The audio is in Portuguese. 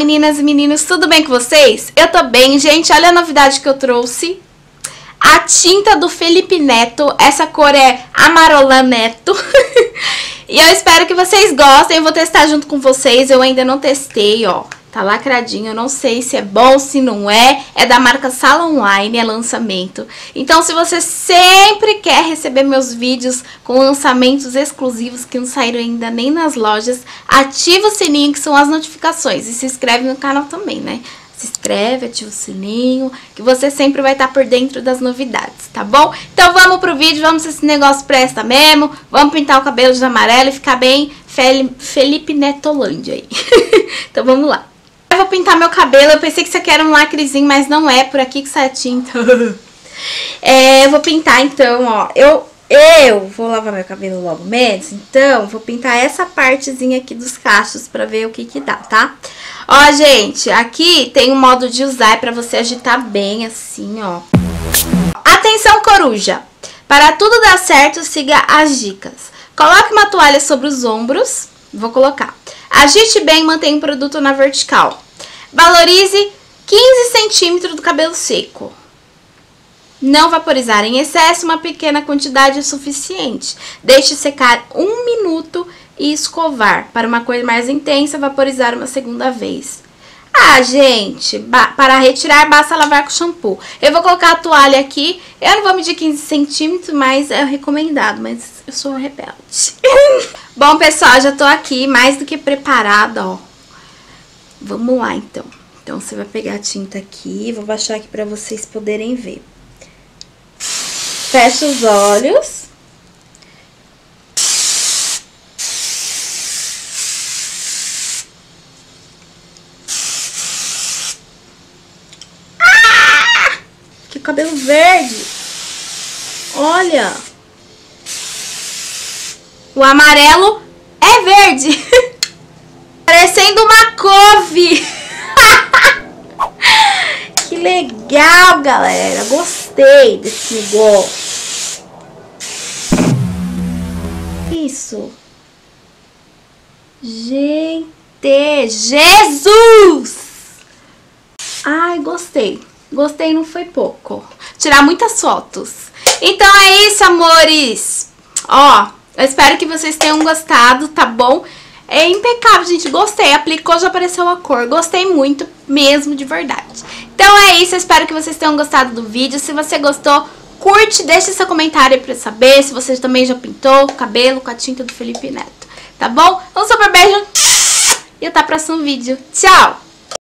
meninas e meninos, tudo bem com vocês? Eu tô bem, gente. Olha a novidade que eu trouxe. A tinta do Felipe Neto. Essa cor é Amarola Neto. e eu espero que vocês gostem. Eu vou testar junto com vocês. Eu ainda não testei, ó. Tá lacradinho, eu não sei se é bom, se não é. É da marca Sala Online, é lançamento. Então, se você sempre quer receber meus vídeos com lançamentos exclusivos que não saíram ainda nem nas lojas, ativa o sininho que são as notificações. E se inscreve no canal também, né? Se inscreve, ativa o sininho, que você sempre vai estar por dentro das novidades, tá bom? Então vamos pro vídeo, vamos se esse negócio presta mesmo. Vamos pintar o cabelo de amarelo e ficar bem Felipe Netolândia aí. então vamos lá. Vou pintar meu cabelo. Eu pensei que isso aqui era um lacrezinho, mas não é. Por aqui que sai a tinta. é, eu vou pintar então, ó. Eu, eu vou lavar meu cabelo logo menos. Então, vou pintar essa partezinha aqui dos cachos pra ver o que que dá, tá? Ó, gente, aqui tem um modo de usar pra você agitar bem assim, ó. Atenção, coruja! Para tudo dar certo, siga as dicas. Coloque uma toalha sobre os ombros. Vou colocar. Agite bem e mantenha o produto na vertical. Valorize 15 centímetros do cabelo seco. Não vaporizar em excesso, uma pequena quantidade é suficiente. Deixe secar um minuto e escovar. Para uma cor mais intensa, vaporizar uma segunda vez. Ah, gente, para retirar basta lavar com shampoo. Eu vou colocar a toalha aqui. Eu não vou medir 15 centímetros, mas é recomendado. Mas eu sou rebelde. Bom, pessoal, já tô aqui mais do que preparada, ó. Vamos lá, então. Então, você vai pegar a tinta aqui. Vou baixar aqui pra vocês poderem ver. Fecha os olhos. cabelo verde. Olha. O amarelo é verde. Parecendo uma couve. que legal, galera. Gostei desse negócio. Isso. Gente, Jesus! Ai, gostei. Gostei, não foi pouco. Tirar muitas fotos. Então é isso, amores. Ó, eu espero que vocês tenham gostado, tá bom? É impecável, gente. Gostei. Aplicou, já apareceu a cor. Gostei muito, mesmo, de verdade. Então é isso. Espero que vocês tenham gostado do vídeo. Se você gostou, curte, deixe seu comentário pra saber se você também já pintou o cabelo com a tinta do Felipe Neto. Tá bom? Um super beijo e até o próximo vídeo. Tchau!